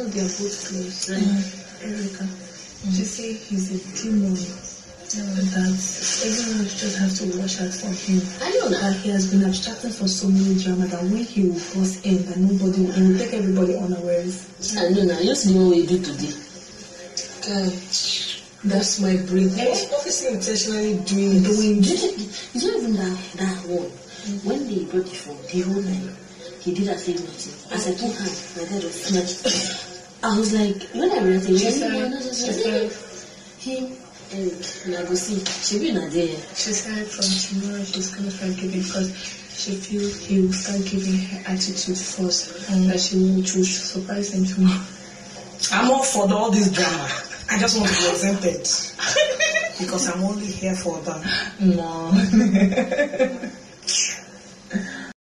know they are both close. Mm. Erica. Mm. She say he's a demon. Mm. That everyone just have to watch out for him. I know That he has been abstracting for so many drama that when he will in, that nobody will, will take everybody unawares. I know now. You see what we do today. God, that's my brain. What is he intentionally doing? Doing Do you- It's not even that that one. Mm. When they brought the phone, the whole night, he did that same nothing. As I put oh, hand, my dad was snatched. I was like, when I read it, She I said, said, no, no, she no, said, him and Nagosi, she be not there. she said from tomorrow she's gonna start giving because she feels he will start giving her attitude first. Mm. That she will choose to surprise him tomorrow. I'm all for all this drama. I just want to be exempted. because I'm only here for that. No.